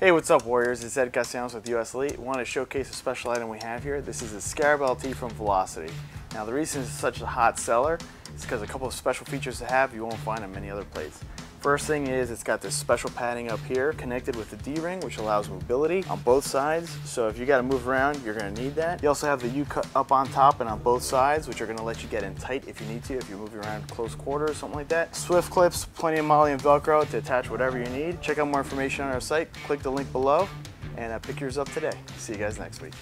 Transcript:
Hey, what's up Warriors? It's Ed Castellanos with US Elite. Want to showcase a special item we have here. This is the Scarab LT from Velocity. Now the reason it's such a hot seller is because a couple of special features to have you won't find on many other plates. First thing is it's got this special padding up here connected with the D-ring which allows mobility on both sides. So if you got to move around, you're to need that. You also have the U-cut up on top and on both sides which are to let you get in tight if you need to, if you're moving around close quarters, something like that. Swift clips, plenty of MOLLE and Velcro to attach whatever you need. Check out more information on our site, click the link below, and uh, pick yours up today. See you guys next week.